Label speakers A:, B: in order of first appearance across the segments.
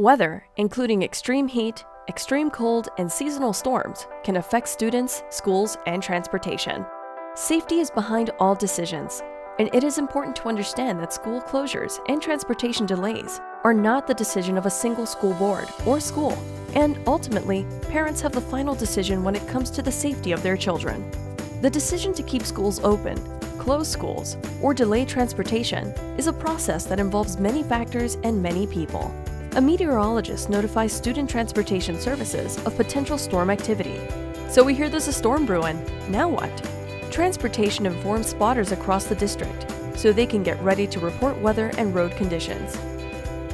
A: Weather, including extreme heat, extreme cold, and seasonal storms, can affect students, schools, and transportation. Safety is behind all decisions, and it is important to understand that school closures and transportation delays are not the decision of a single school board or school, and ultimately, parents have the final decision when it comes to the safety of their children. The decision to keep schools open, close schools, or delay transportation is a process that involves many factors and many people. A meteorologist notifies student transportation services of potential storm activity. So we hear there's a storm brewing. Now what? Transportation informs spotters across the district so they can get ready to report weather and road conditions.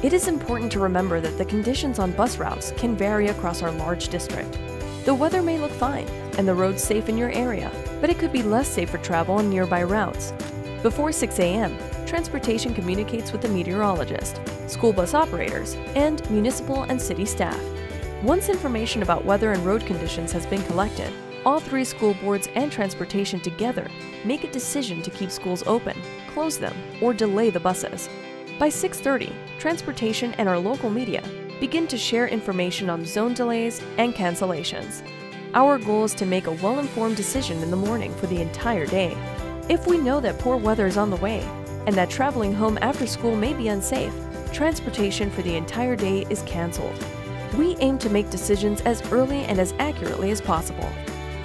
A: It is important to remember that the conditions on bus routes can vary across our large district. The weather may look fine and the roads safe in your area, but it could be less safe for travel on nearby routes. Before 6 a.m., transportation communicates with the meteorologist, school bus operators, and municipal and city staff. Once information about weather and road conditions has been collected, all three school boards and transportation together make a decision to keep schools open, close them, or delay the buses. By 6:30, transportation and our local media begin to share information on zone delays and cancellations. Our goal is to make a well-informed decision in the morning for the entire day. If we know that poor weather is on the way and that traveling home after school may be unsafe, transportation for the entire day is canceled. We aim to make decisions as early and as accurately as possible.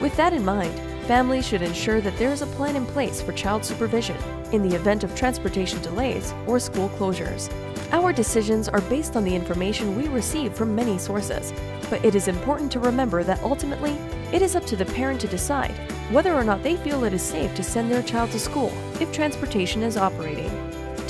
A: With that in mind, families should ensure that there is a plan in place for child supervision in the event of transportation delays or school closures. Our decisions are based on the information we receive from many sources, but it is important to remember that ultimately, it is up to the parent to decide whether or not they feel it is safe to send their child to school if transportation is operating.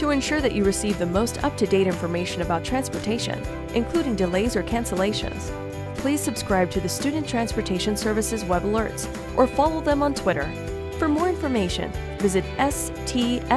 A: To ensure that you receive the most up-to-date information about transportation, including delays or cancellations, please subscribe to the Student Transportation Services web alerts or follow them on Twitter. For more information, visit stsbhn.ca.